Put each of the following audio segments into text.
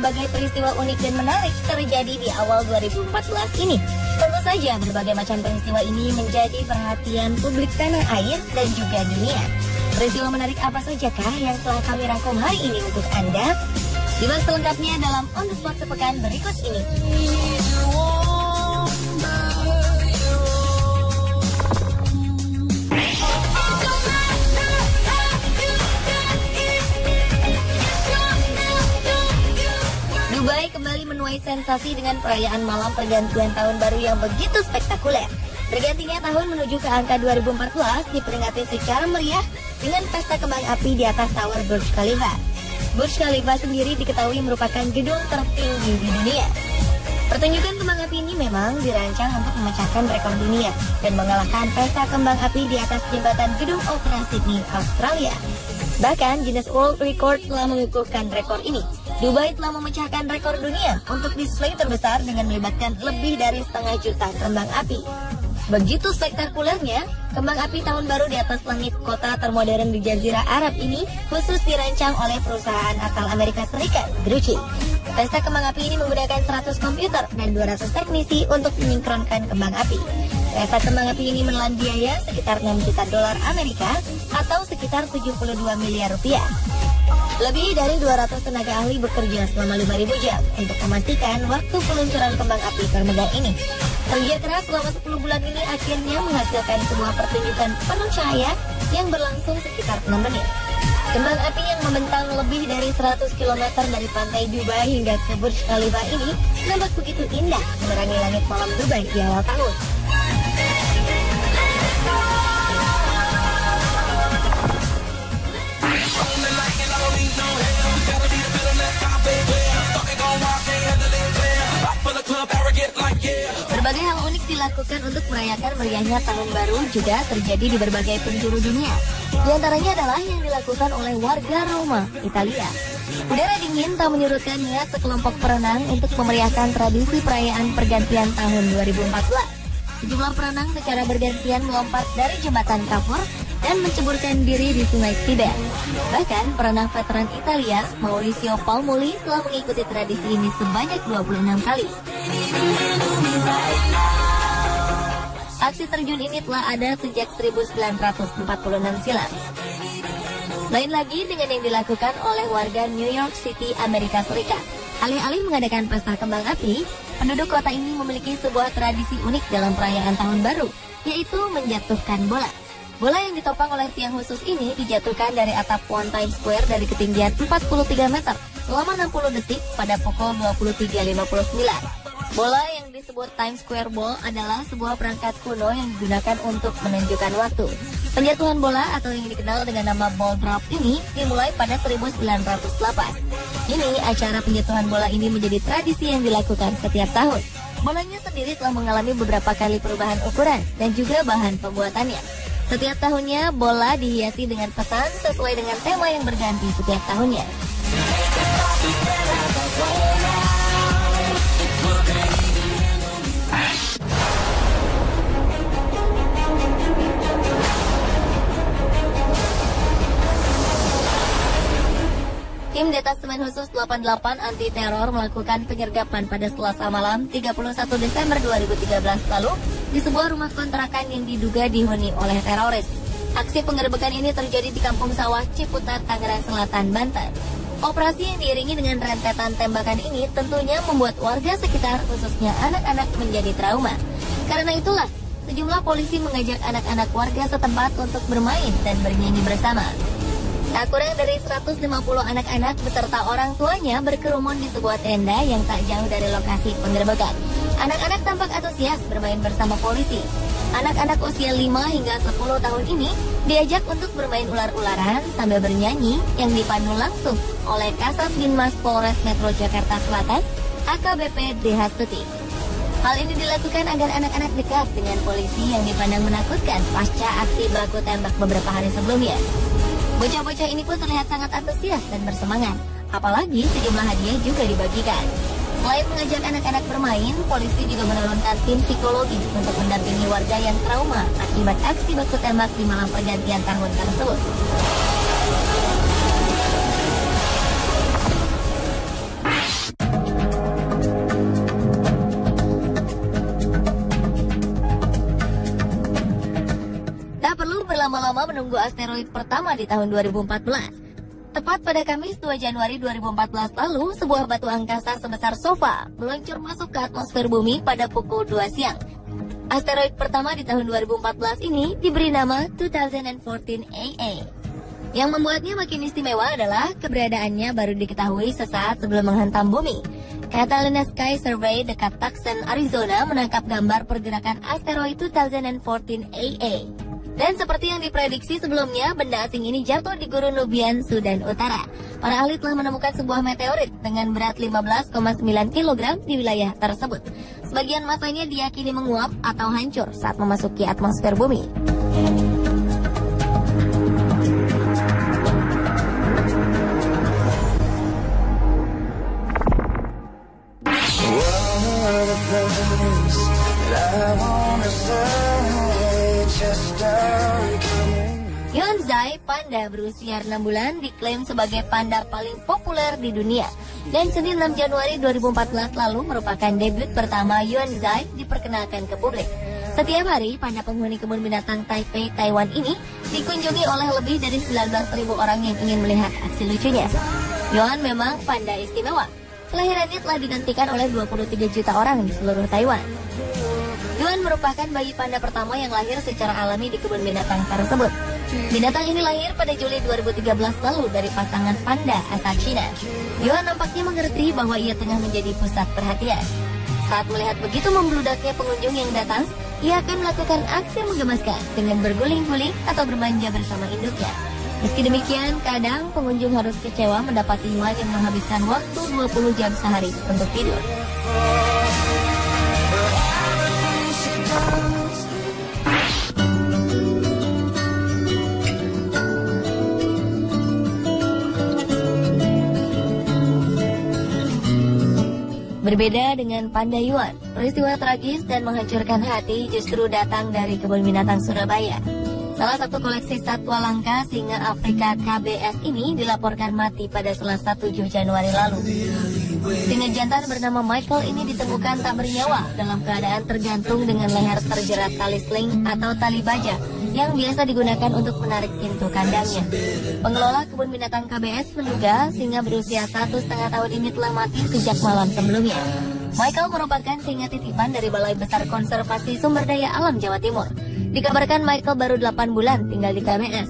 berbagai peristiwa unik dan menarik terjadi di awal 2014 ini. Tentu saja berbagai macam peristiwa ini menjadi perhatian publik tanah air dan juga dunia. Peristiwa menarik apa sajakah yang telah kami rangkum hari ini untuk Anda? Simak selengkapnya dalam On The Spot sepekan berikut ini. Menuai sensasi dengan perayaan malam pergantian tahun baru yang begitu spektakuler. Bergantinya tahun menuju ke angka 2014 diperingati secara meriah dengan pesta kembang api di atas Tower Burj Khalifa. Burj Khalifa sendiri diketahui merupakan gedung tertinggi di dunia. Pertunjukan kembang api ini memang dirancang untuk memecahkan rekor dunia dan mengalahkan pesta kembang api di atas jembatan gedung Opera Sydney, Australia. Bahkan Guinness World Record telah mengukuhkan rekor ini. Dubai telah memecahkan rekor dunia untuk display terbesar dengan melibatkan lebih dari setengah juta kembang api. Begitu spektakulernya, kembang api tahun baru di atas langit kota termodern di Jazirah Arab ini khusus dirancang oleh perusahaan asal Amerika Serikat, Grucci. Pesta kembang api ini menggunakan 100 komputer dan 200 teknisi untuk menyingkronkan kembang api. Pesta kembang api ini menelan biaya sekitar 6 juta dolar Amerika atau sekitar 72 miliar rupiah. Lebih dari 200 tenaga ahli bekerja selama 5.000 jam untuk memastikan waktu peluncuran kembang api termegah ini. Kerja keras selama 10 bulan ini akhirnya menghasilkan sebuah pertunjukan penuh cahaya yang berlangsung sekitar 6 menit. Kembang api yang membentang lebih dari 100 km dari pantai Dubai hingga ke Burj Khalifa ini nampak begitu indah menerangi langit malam Dubai di awal tahun. Dilakukan untuk merayakan meriahnya tahun baru juga terjadi di berbagai penjuru dunia. Di antaranya adalah yang dilakukan oleh warga Roma, Italia. Udara dingin tak menyurutkan niat sekelompok perenang untuk memeriahkan tradisi perayaan pergantian tahun 2014. Sejumlah perenang secara bergantian melompat dari jembatan kapur dan menceburkan diri di sungai Tibet. Bahkan perenang veteran Italia, Mauricio Palmoli telah mengikuti tradisi ini sebanyak 26 kali. Aksi terjun ini telah ada sejak 1946 silam. Lain lagi dengan yang dilakukan oleh warga New York City, Amerika Serikat. Alih-alih mengadakan pesta kembang api, penduduk kota ini memiliki sebuah tradisi unik dalam perayaan tahun baru, yaitu menjatuhkan bola. Bola yang ditopang oleh tiang khusus ini dijatuhkan dari atap One Times Square dari ketinggian 43 meter selama 60 detik pada pukul 23.59. Bola yang disebut Times Square Ball adalah sebuah perangkat kuno yang digunakan untuk menunjukkan waktu. Penjatuhan bola atau yang dikenal dengan nama ball drop ini dimulai pada 1908. Ini acara penjatuhan bola ini menjadi tradisi yang dilakukan setiap tahun. Bolanya sendiri telah mengalami beberapa kali perubahan ukuran dan juga bahan pembuatannya. Setiap tahunnya bola dihiasi dengan pesan sesuai dengan tema yang berganti setiap tahunnya. Detasemen Khusus 88 Anti Teror melakukan penyergapan pada Selasa malam 31 Desember 2013 lalu di sebuah rumah kontrakan yang diduga dihuni oleh teroris. Aksi penggerbekan ini terjadi di Kampung Sawah Ciputat, Tangerang Selatan, Banten. Operasi yang diiringi dengan rentetan tembakan ini tentunya membuat warga sekitar khususnya anak-anak menjadi trauma. Karena itulah, sejumlah polisi mengajak anak-anak warga setempat untuk bermain dan bernyanyi bersama. Tak kurang dari 150 anak-anak beserta orang tuanya berkerumun di sebuah tenda yang tak jauh dari lokasi penggerbekan. Anak-anak tampak antusias bermain bersama polisi. Anak-anak usia 5 hingga 10 tahun ini diajak untuk bermain ular-ularan sambil bernyanyi yang dipandu langsung oleh Kasat Binmas Polres Metro Jakarta Selatan, AKBP Dehastuti. Hal ini dilakukan agar anak-anak dekat dengan polisi yang dipandang menakutkan pasca aksi baku tembak beberapa hari sebelumnya. Bocah-bocah ini pun terlihat sangat antusias dan bersemangat. Apalagi sejumlah hadiah juga dibagikan. Selain mengajak anak-anak bermain, polisi juga menurunkan tim psikologi untuk mendampingi warga yang trauma akibat aksi baku tembak di malam pergantian tahun tersebut. Menunggu asteroid pertama di tahun 2014. Tepat pada Kamis 2 Januari 2014 lalu, sebuah batu angkasa sebesar sofa meluncur masuk ke atmosfer bumi pada pukul 2 siang. Asteroid pertama di tahun 2014 ini diberi nama 2014 AA. Yang membuatnya makin istimewa adalah keberadaannya baru diketahui sesaat sebelum menghantam bumi. Catalina Sky Survey dekat Tucson, Arizona menangkap gambar pergerakan asteroid 2014 AA. Dan seperti yang diprediksi sebelumnya, benda asing ini jatuh di gurun Nubian, Sudan Utara. Para ahli telah menemukan sebuah meteorit dengan berat 15,9 kg di wilayah tersebut. Sebagian masanya diyakini menguap atau hancur saat memasuki atmosfer bumi. Yonzai, panda berusia 6 bulan, diklaim sebagai panda paling populer di dunia. Dan Senin 6 Januari 2014 lalu merupakan debut pertama Yonzai diperkenalkan ke publik. Setiap hari, panda penghuni kebun binatang Taipei, Taiwan ini dikunjungi oleh lebih dari 19.000 orang yang ingin melihat aksi lucunya. Yuan memang panda istimewa. Kelahirannya telah dinantikan oleh 23 juta orang di seluruh Taiwan. Yuan merupakan bayi panda pertama yang lahir secara alami di kebun binatang tersebut. Binatang ini lahir pada Juli 2013 lalu dari pasangan panda asal Cina. Yuan nampaknya mengerti bahwa ia tengah menjadi pusat perhatian. Saat melihat begitu membludaknya pengunjung yang datang, ia akan melakukan aksi menggemaskan dengan berguling-guling atau bermanja bersama induknya. Meski demikian, kadang pengunjung harus kecewa mendapati Yuan yang menghabiskan waktu 20 jam sehari untuk tidur. Berbeda dengan Panda Yuan, peristiwa tragis dan menghancurkan hati justru datang dari kebun binatang Surabaya. Salah satu koleksi satwa langka singa Afrika KBS ini dilaporkan mati pada Selasa 7 Januari lalu. Singa jantan bernama Michael ini ditemukan tak bernyawa dalam keadaan tergantung dengan leher terjerat tali sling atau tali baja yang biasa digunakan untuk menarik pintu kandangnya. Pengelola kebun binatang KBS menduga singa berusia satu setengah tahun ini telah mati sejak malam sebelumnya. Michael merupakan singa titipan dari Balai Besar Konservasi Sumber Daya Alam Jawa Timur. Dikabarkan Michael baru 8 bulan tinggal di KBS.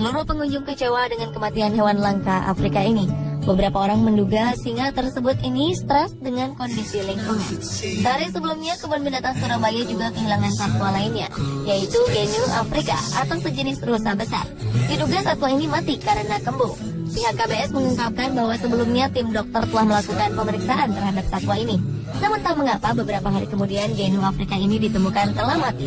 Seluruh pengunjung kecewa dengan kematian hewan langka Afrika ini. Beberapa orang menduga singa tersebut ini stres dengan kondisi lingkungan. Dari sebelumnya, kebun binatang Surabaya juga kehilangan satwa lainnya, yaitu Genu Afrika atau sejenis rusa besar. Diduga satwa ini mati karena kembung. Pihak KBS mengungkapkan bahwa sebelumnya tim dokter telah melakukan pemeriksaan terhadap satwa ini. Namun tak mengapa beberapa hari kemudian genu Afrika ini ditemukan telah mati.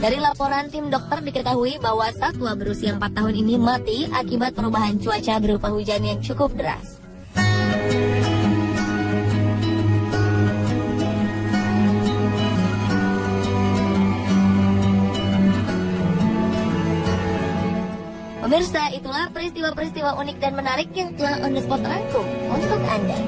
Dari laporan tim dokter diketahui bahwa satwa berusia 4 tahun ini mati akibat perubahan cuaca berupa hujan yang cukup deras. Pemirsa, itulah peristiwa-peristiwa unik dan menarik yang telah On The Spot rangkum untuk Anda.